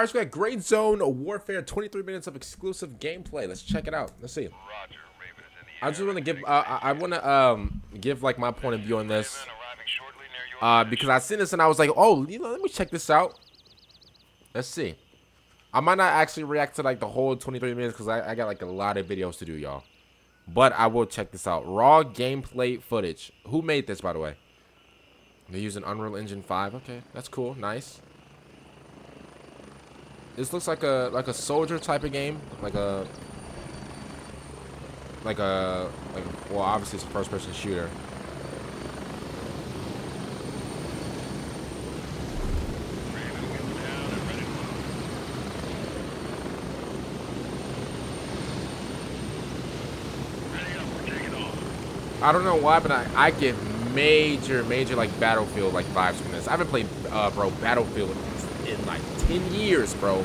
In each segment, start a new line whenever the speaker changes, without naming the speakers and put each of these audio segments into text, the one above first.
All right, so we got Gray Zone Warfare, 23 minutes of exclusive gameplay. Let's check it out. Let's see. I just want to give, uh, I, I want to um give like my point of view on this, uh, because I seen this and I was like, oh, you know, let me check this out. Let's see. I might not actually react to like the whole 23 minutes because I, I got like a lot of videos to do, y'all. But I will check this out. Raw gameplay footage. Who made this, by the way? They're using Unreal Engine 5. Okay, that's cool. Nice. This looks like a like a soldier type of game, like a like a like well, obviously it's a first-person shooter. I don't know why, but I, I get major, major like Battlefield like vibes from this. I haven't played, uh, bro, Battlefield in like 10 years, bro.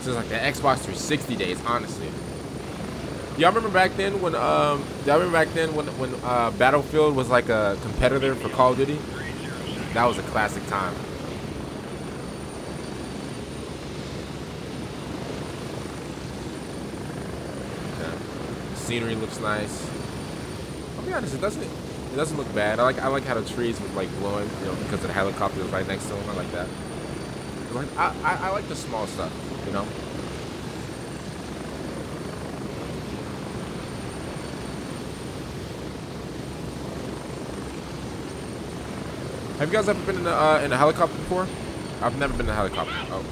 Since like the Xbox 360 days, honestly. Y'all remember back then when um y'all remember back then when when uh, Battlefield was like a competitor for Call of Duty? That was a classic time. scenery looks nice. I'll be honest, it doesn't it doesn't look bad. I like I like how the trees was like blowing, you know, because the helicopter was right next to them. I like that. Like I, I, I like the small stuff, you know. Have you guys ever been in a, uh, in a helicopter before? I've never been in a helicopter. Oh.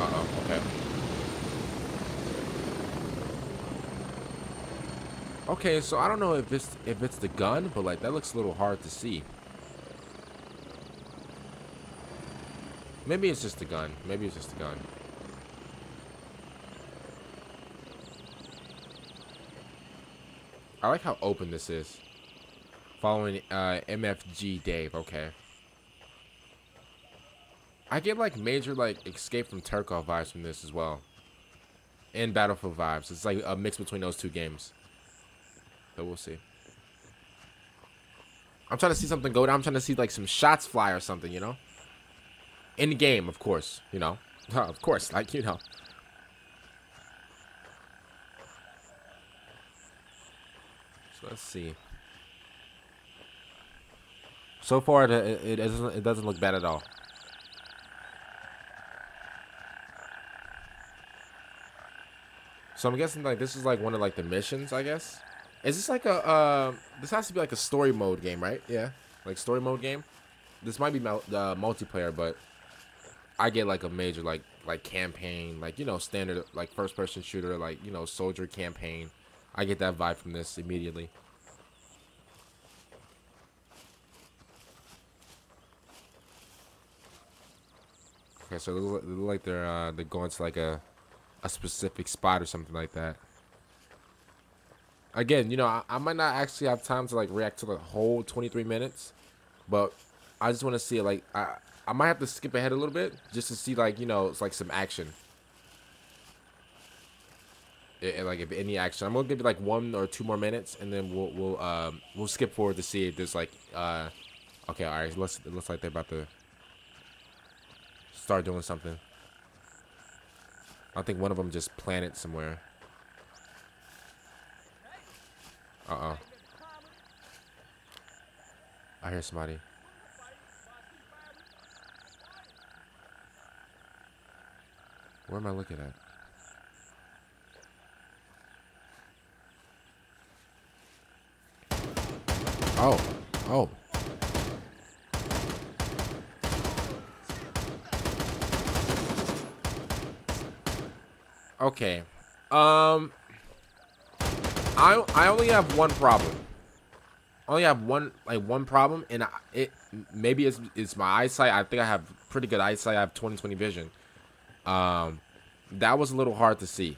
Uh-oh. Okay. Okay, so I don't know if it's if it's the gun, but like that looks a little hard to see. Maybe it's just the gun. Maybe it's just the gun. I like how open this is. Following uh, MFG Dave. Okay. I get like major like Escape from Tarkov vibes from this as well. And Battlefield vibes. It's like a mix between those two games. But we'll see. I'm trying to see something go down. I'm trying to see like some shots fly or something, you know? In the game, of course, you know. of course, like, you know. So let's see. So far, it, it, it, doesn't, it doesn't look bad at all. So I'm guessing like this is like one of like the missions, I guess. Is this like a, uh, this has to be like a story mode game, right? Yeah, like story mode game. This might be the uh, multiplayer, but I get like a major like like campaign, like you know standard like first person shooter, like you know soldier campaign. I get that vibe from this immediately. Okay, so it looks like they're uh, they're going to like a a specific spot or something like that again, you know, I, I, might not actually have time to like react to the whole 23 minutes, but I just want to see it. like I I might have to skip ahead a little bit just to see like you know it's like some action. It, like if any action, I'm gonna give it like one or two more minutes, and then we'll we'll um we'll skip forward to see if there's like uh okay all right let's it looks like they're about to start doing something. I think one of them just planted somewhere. Uh-oh. I hear somebody. Where am I looking at? Oh. Oh. Okay. Um I I only have one problem. I only have one like one problem, and I, it maybe it's it's my eyesight. I think I have pretty good eyesight. I have 20/20 vision. Um, that was a little hard to see.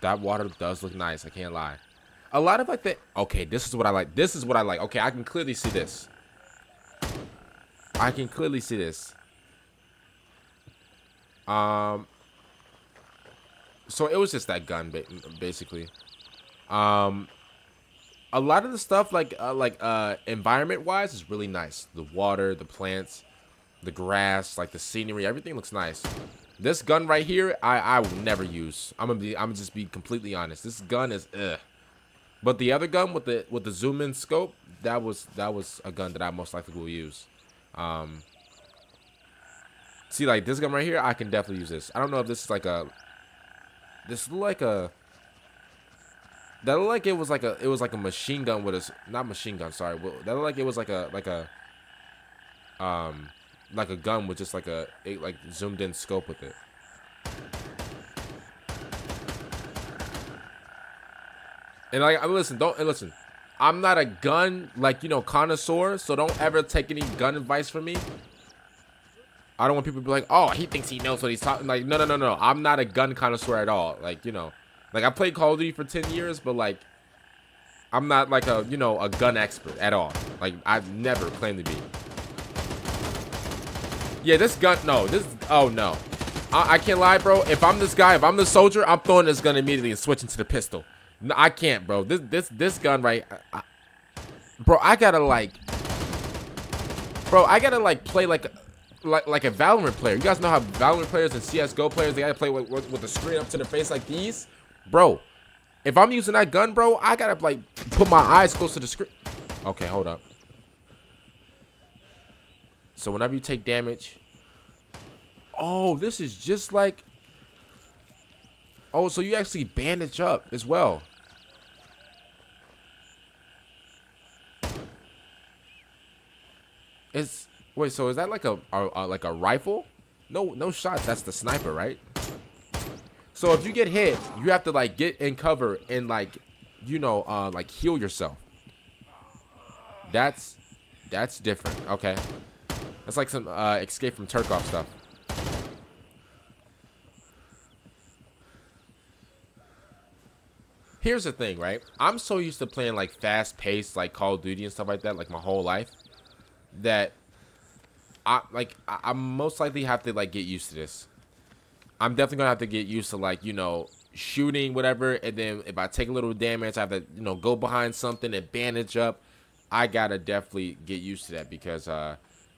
That water does look nice. I can't lie. A lot of like the okay. This is what I like. This is what I like. Okay, I can clearly see this. I can clearly see this. Um, so it was just that gun, basically. Um, a lot of the stuff like uh, like uh environment wise is really nice. The water, the plants, the grass, like the scenery, everything looks nice. This gun right here, I I will never use. I'm gonna be I'm gonna just be completely honest. This gun is ugh. But the other gun with the with the zoom in scope, that was that was a gun that I most likely will use. Um See like this gun right here, I can definitely use this. I don't know if this is like a this like a that looked like it was like a it was like a machine gun with a not machine gun sorry that looked like it was like a like a um like a gun with just like a it, like zoomed in scope with it. And like I listen don't listen I'm not a gun like you know connoisseur so don't ever take any gun advice from me I don't want people to be like oh he thinks he knows what he's talking like no no no no I'm not a gun connoisseur at all like you know like I played Call of Duty for 10 years, but like I'm not like a, you know, a gun expert at all. Like I've never claimed to be. Yeah, this gun, no, this, oh no. I, I can't lie, bro. If I'm this guy, if I'm the soldier, I'm throwing this gun immediately and switching to the pistol. No, I can't, bro. This, this, this gun right, I, bro, I gotta like, bro, I gotta like play like, like, like a Valorant player. You guys know how Valorant players and CSGO players, they gotta play with, with, with the screen up to their face like these? Bro, if I'm using that gun, bro, I gotta, like, put my eyes close to the screen. Okay, hold up. So whenever you take damage... Oh, this is just like... Oh, so you actually bandage up as well. It's... Wait, so is that like a, a, a like a rifle? No, no shots. That's the sniper, right? So if you get hit, you have to like get in cover and like, you know, uh, like heal yourself. That's that's different. Okay, that's like some uh, escape from Tarkov stuff. Here's the thing, right? I'm so used to playing like fast-paced, like Call of Duty and stuff like that, like my whole life, that I like I, I most likely have to like get used to this. I'm definitely gonna have to get used to like you know shooting whatever, and then if I take a little damage, I have to you know go behind something and bandage up. I gotta definitely get used to that because uh,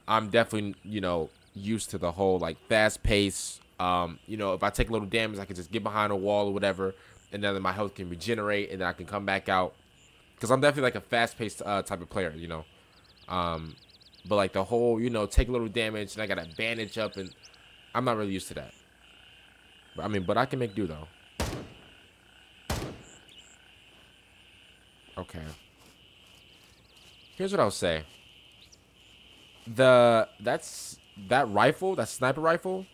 I'm definitely you know used to the whole like fast pace. Um, you know, if I take a little damage, I can just get behind a wall or whatever, and then my health can regenerate, and then I can come back out. Because I'm definitely like a fast paced uh, type of player, you know. Um, but like the whole, you know, take a little damage and I gotta bandage up, and I'm not really used to that. I mean, but I can make do though. Okay. Here's what I'll say. The that's that rifle, that sniper rifle,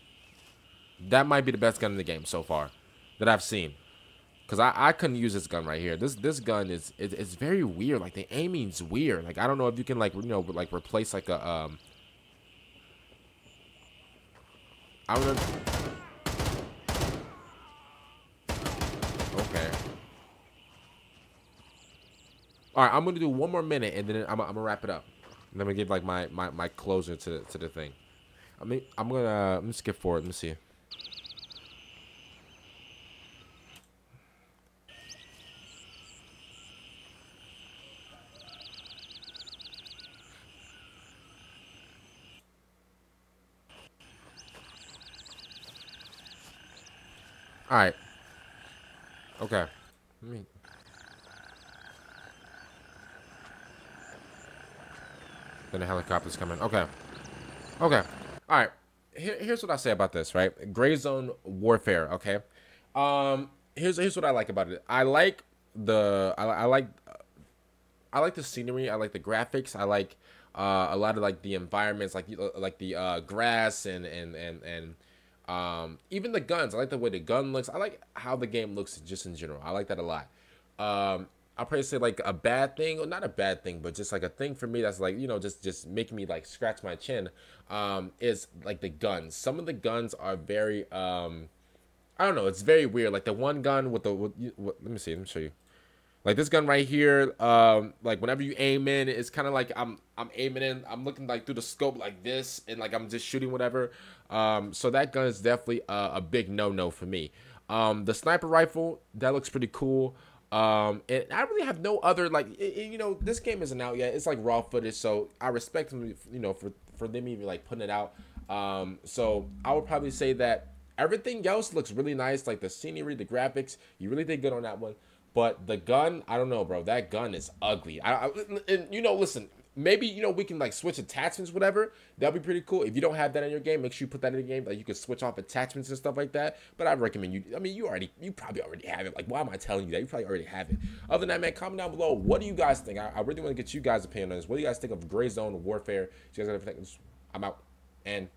that might be the best gun in the game so far that I've seen. Cause I, I couldn't use this gun right here. This this gun is it, it's very weird. Like the aiming's weird. Like I don't know if you can like you know like replace like a um. I don't. Okay. All right, I'm gonna do one more minute, and then I'm, I'm gonna wrap it up. And I'm gonna give like my my my closer to to the thing. I mean, I'm gonna uh, let me skip forward. Let me see. All right. Okay. Let me Then the helicopter's coming. Okay. Okay. All right. Here, here's what I say about this, right? Gray zone warfare, okay? Um, here's here's what I like about it. I like the I, I like I like the scenery. I like the graphics. I like uh, a lot of like the environments, like like the uh, grass and and and and um, even the guns. I like the way the gun looks. I like how the game looks just in general. I like that a lot. Um, I'll probably say like a bad thing, or not a bad thing, but just like a thing for me that's like you know just just making me like scratch my chin. Um, is like the guns. Some of the guns are very um, I don't know. It's very weird. Like the one gun with the with, what, let me see. Let me show you. Like this gun right here. Um, like whenever you aim in, it's kind of like I'm I'm aiming in. I'm looking like through the scope like this, and like I'm just shooting whatever. Um, so that gun is definitely a, a big no no for me. Um, the sniper rifle that looks pretty cool. Um, and I really have no other like it, it, you know this game isn't out yet. It's like raw footage, so I respect them. You know for for them even like putting it out. Um, so I would probably say that everything else looks really nice, like the scenery, the graphics. You really did good on that one. But the gun, I don't know, bro. That gun is ugly. I, I and you know, listen, maybe you know we can like switch attachments, whatever. That'd be pretty cool. If you don't have that in your game, make sure you put that in the game. Like you can switch off attachments and stuff like that. But I'd recommend you. I mean, you already, you probably already have it. Like, why am I telling you that? You probably already have it. Other than that, man, comment down below. What do you guys think? I, I really want to get you guys' opinion on this. What do you guys think of Gray Zone Warfare? You guys got everything. I'm out and.